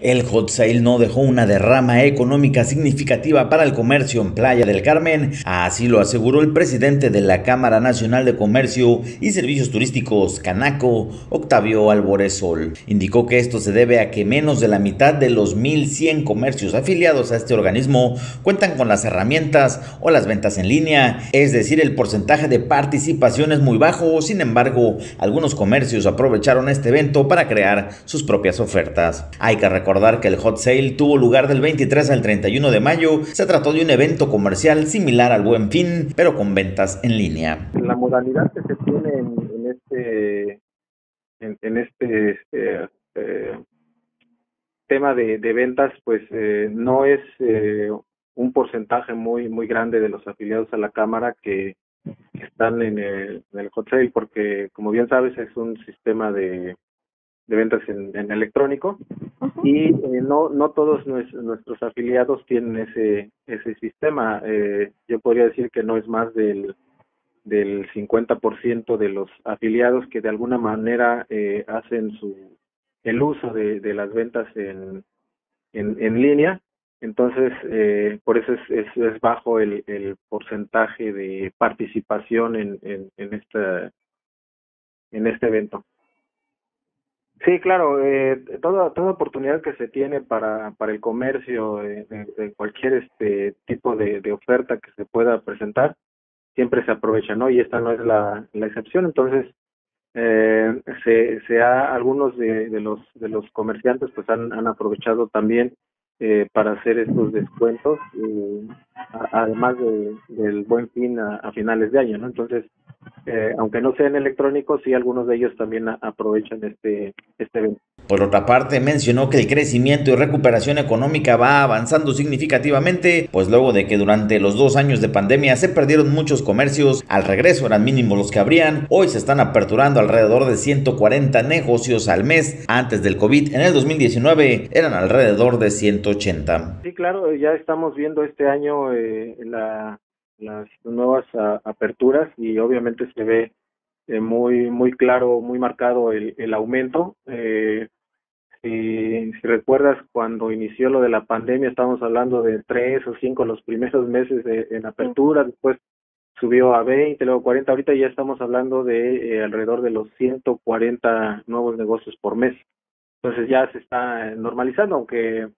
El hot sale no dejó una derrama económica significativa para el comercio en Playa del Carmen, así lo aseguró el presidente de la Cámara Nacional de Comercio y Servicios Turísticos, Canaco, Octavio Alboresol. Indicó que esto se debe a que menos de la mitad de los 1.100 comercios afiliados a este organismo cuentan con las herramientas o las ventas en línea, es decir, el porcentaje de participación es muy bajo, sin embargo, algunos comercios aprovecharon este evento para crear sus propias ofertas. Hay que recordar que el hot sale tuvo lugar del 23 al 31 de mayo. Se trató de un evento comercial similar al Buen Fin, pero con ventas en línea. La modalidad que se tiene en, este en, este, este eh, tema de, ventas, pues eh, no es eh, un porcentaje muy muy grande de los afiliados a la cámara que, están en en el hot sale, porque como bien sabes es un sistema de de ventas en, electrónico. Y eh, no no todos nuestros afiliados tienen ese ese sistema. Eh, yo podría decir que no es más del del 50% de los afiliados que de alguna manera eh, hacen su el uso de, de las ventas en, en, en línea. Entonces eh, por eso es, es, bajo el, el porcentaje de participación en, en, en esta en este evento Sí, claro, eh, toda, toda oportunidad que se tiene para, para el comercio de, cualquier este tipo de, de, oferta que se pueda presentar, siempre se aprovecha, ¿no? Y esta no es la, la excepción, entonces eh, se, se ha, algunos de, de, los de los comerciantes pues han, han aprovechado también eh, para hacer estos descuentos, eh, además de, del buen fin a, a, finales de año, ¿no? Entonces, eh, aunque no sean electrónicos, sí algunos de ellos también aprovechan este, este evento. Por otra parte, mencionó que el crecimiento y recuperación económica va avanzando significativamente, pues luego de que durante los dos años de pandemia se perdieron muchos comercios, al regreso eran mínimos los que abrían, hoy se están aperturando alrededor de 140 negocios al mes, antes del COVID en el 2019 eran alrededor de 180. Sí, claro, ya estamos viendo este año eh, la las nuevas aperturas y obviamente se ve eh, muy muy claro, muy marcado el, el aumento. Eh, si, si, recuerdas cuando inició lo de la pandemia, estábamos hablando de tres o cinco los primeros meses de, en apertura, después subió a 20, luego 40, ahorita ya estamos hablando de eh, alrededor de los 140 nuevos negocios por mes. Entonces ya se está normalizando, aunque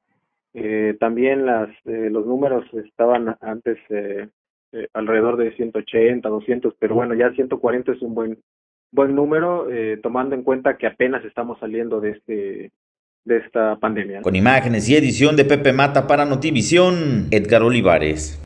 eh, también las eh, los números estaban antes eh, eh, alrededor de 180, 200, pero bueno, ya 140 es un buen buen número eh, tomando en cuenta que apenas estamos saliendo de este de esta pandemia. Con imágenes y edición de Pepe Mata para Notivisión, Edgar Olivares.